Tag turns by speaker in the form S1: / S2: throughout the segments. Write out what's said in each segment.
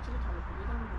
S1: 며칠 전에 고기 담는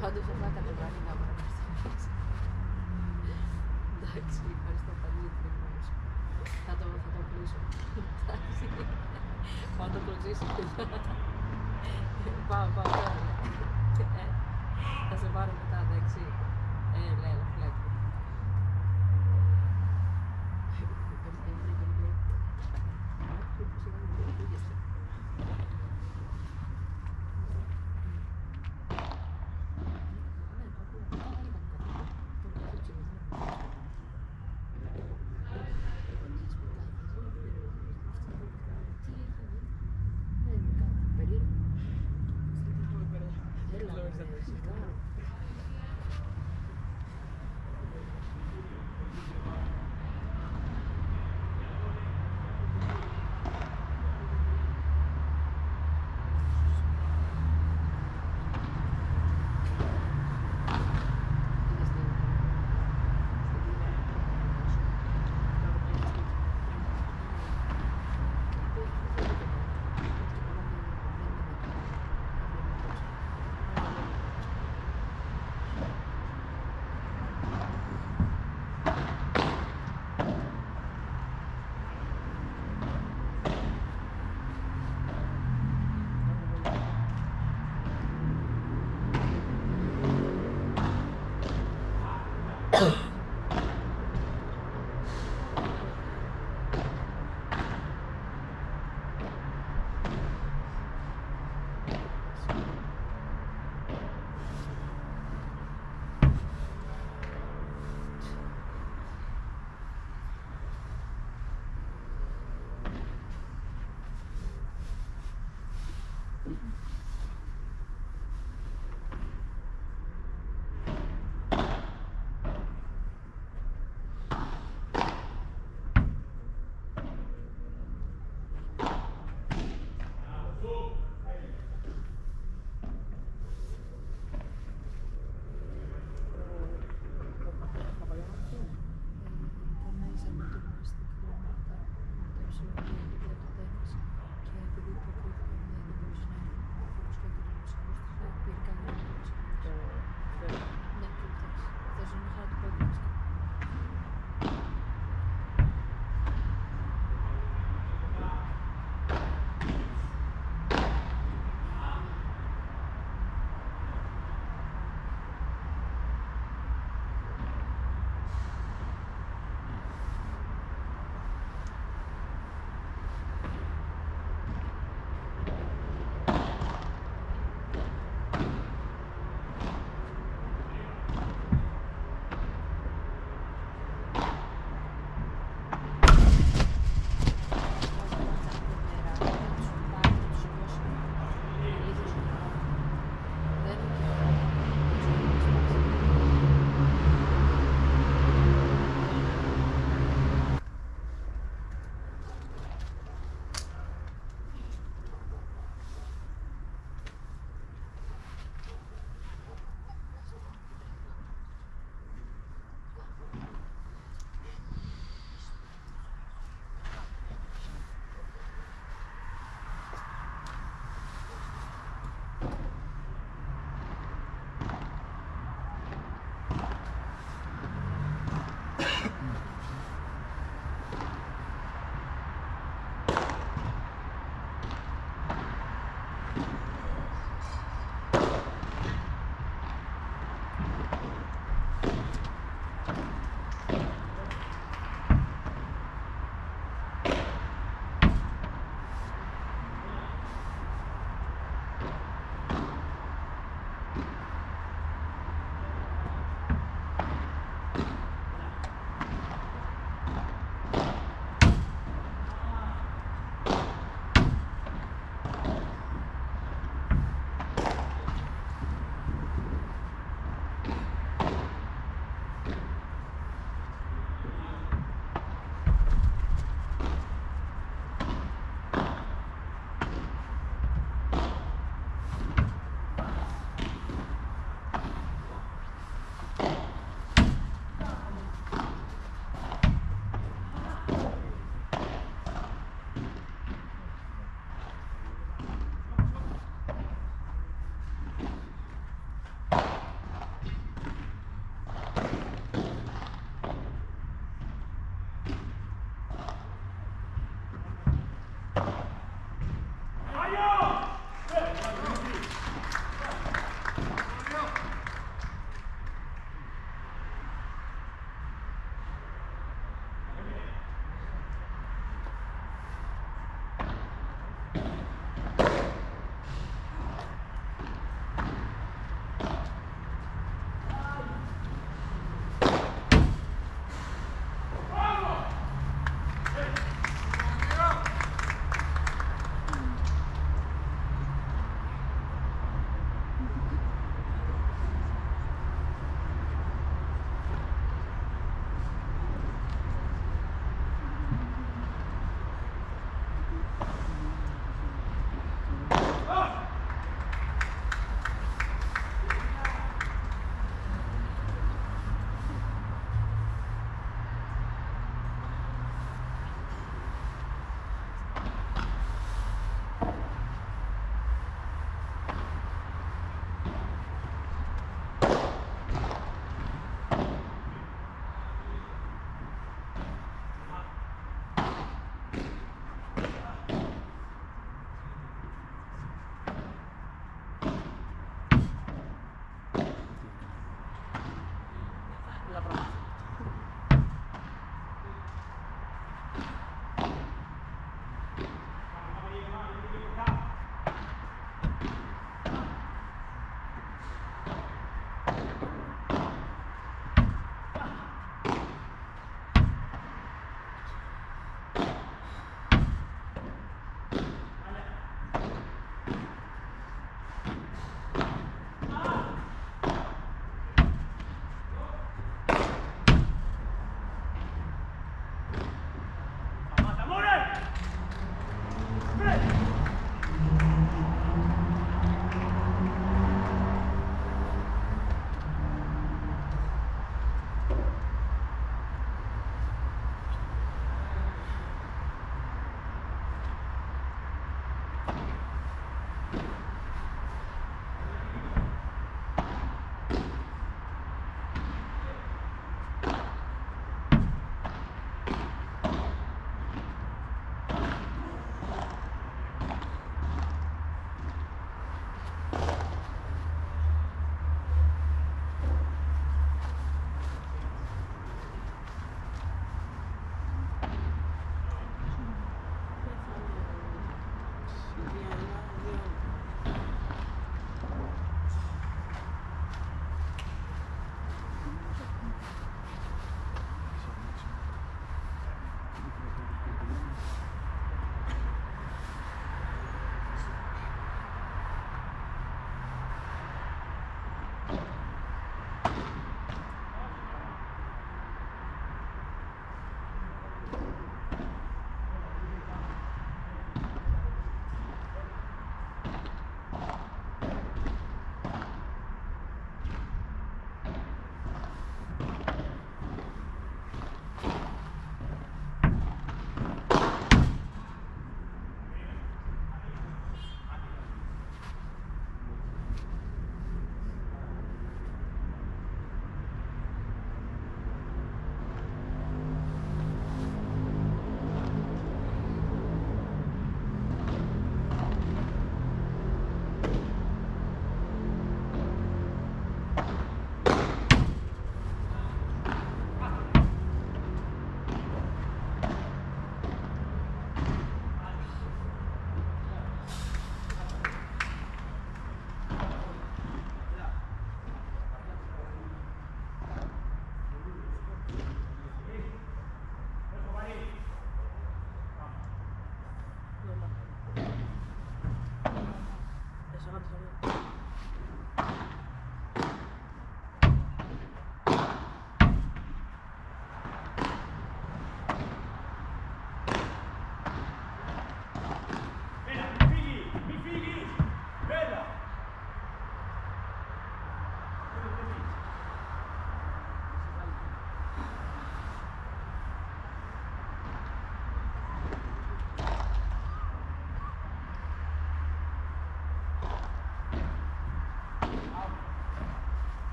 S2: Πάντως θα κατεβάνει να βρω Εντάξει, ευχαριστώ πολύ για την ενημέρωση. Θα το, θα το κλείσω. Εντάξει. Πάω να το κλωτσίσω. Πάω, πάω τώρα. Ε, Θα σε πάρω μετά, εντάξει. Ε, λέει, φιλάκι.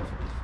S3: Thank you.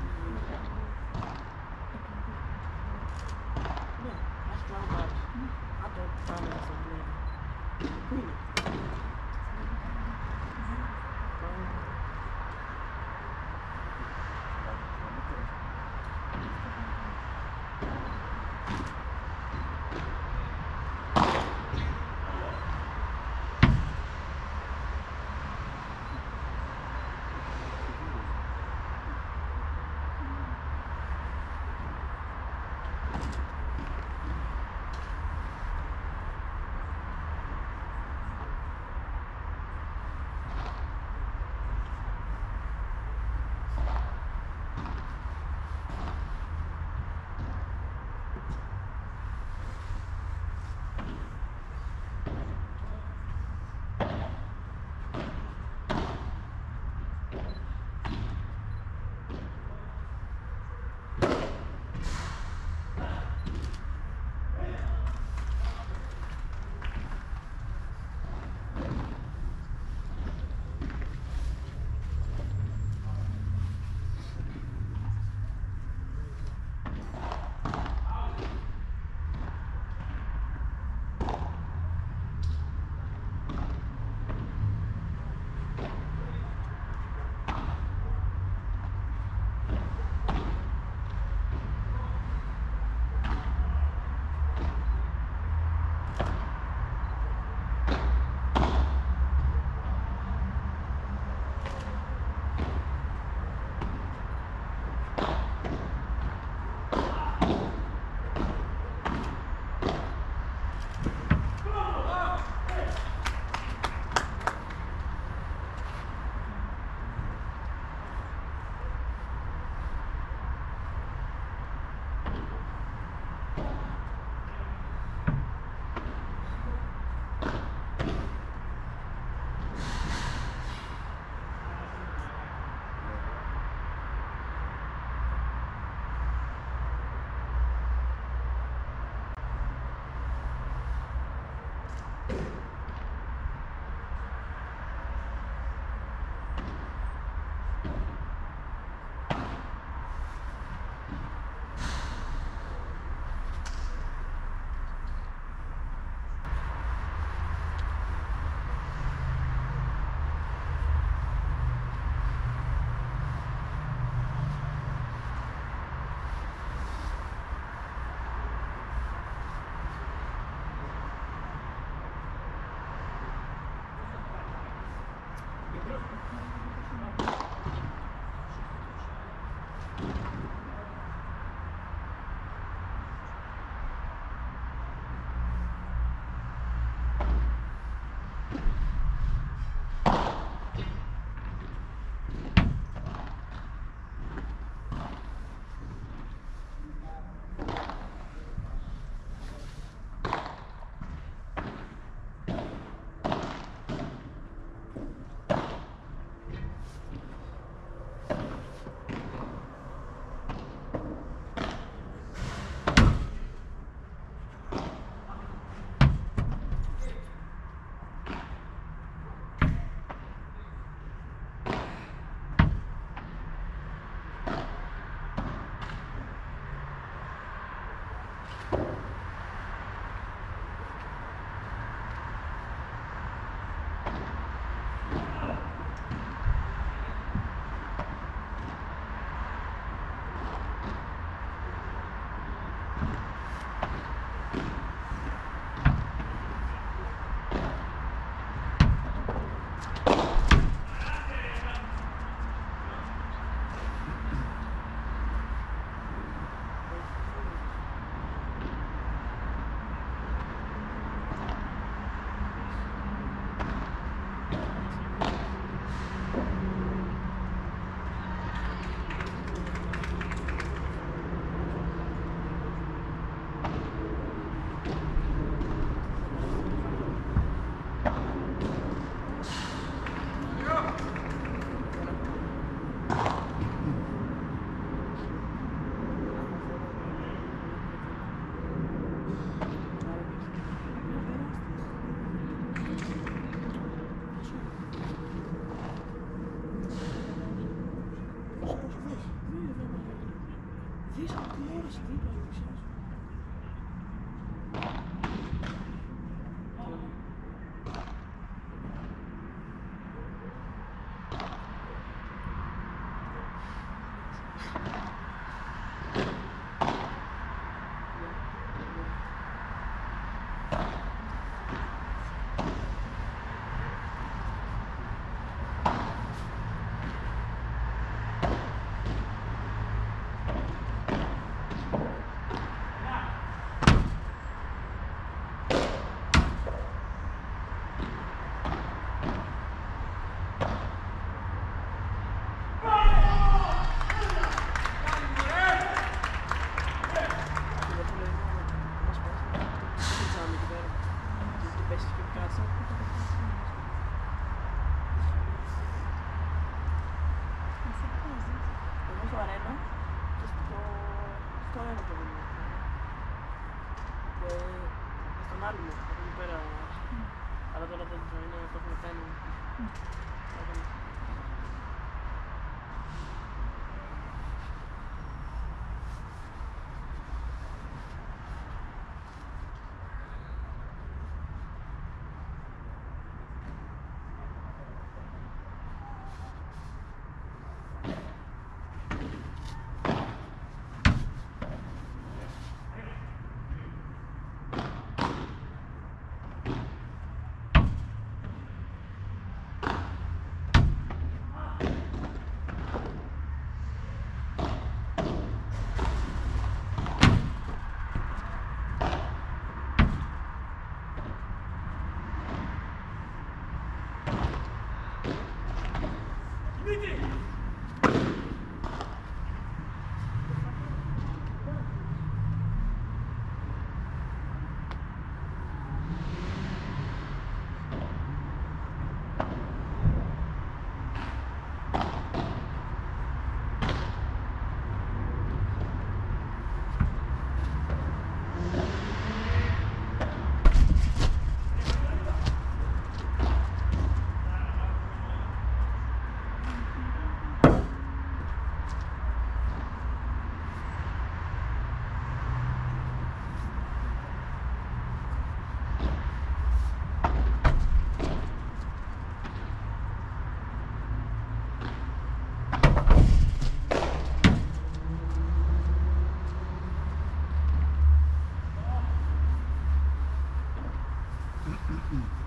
S3: Mm -mm.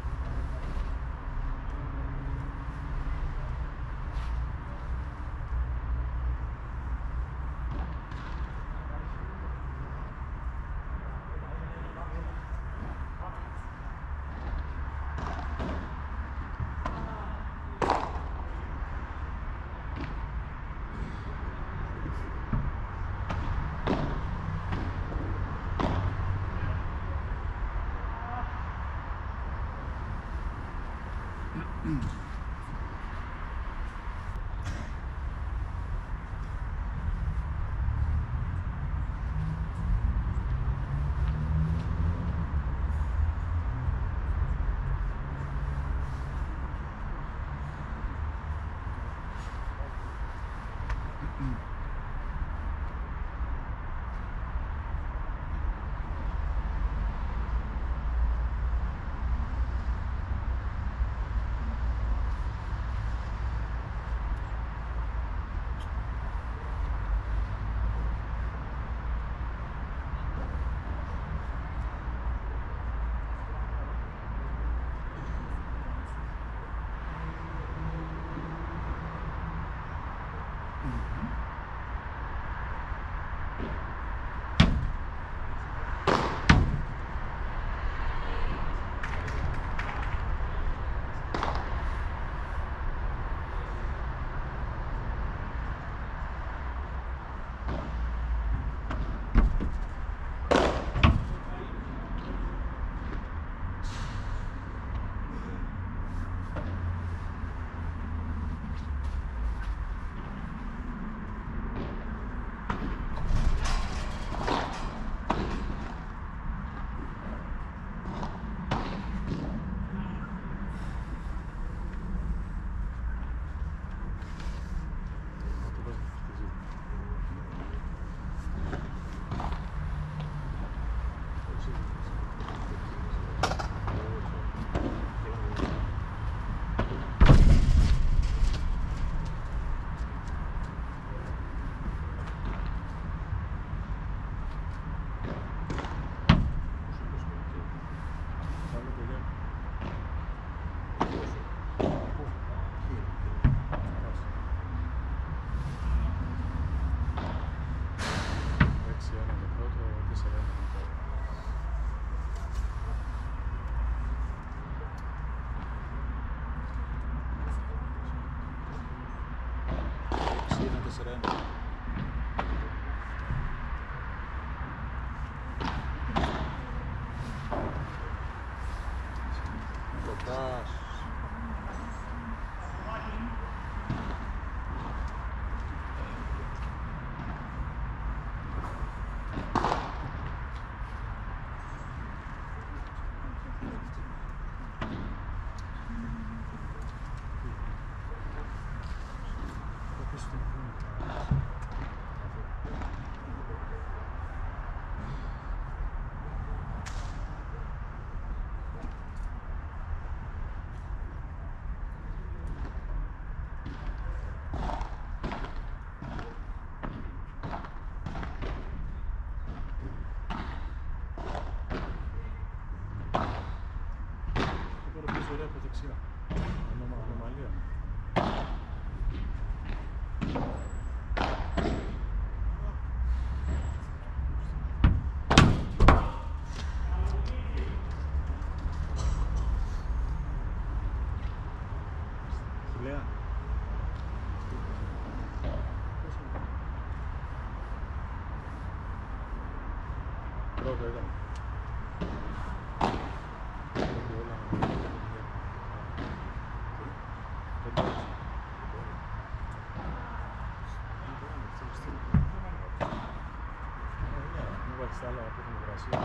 S3: Igual está la configuración.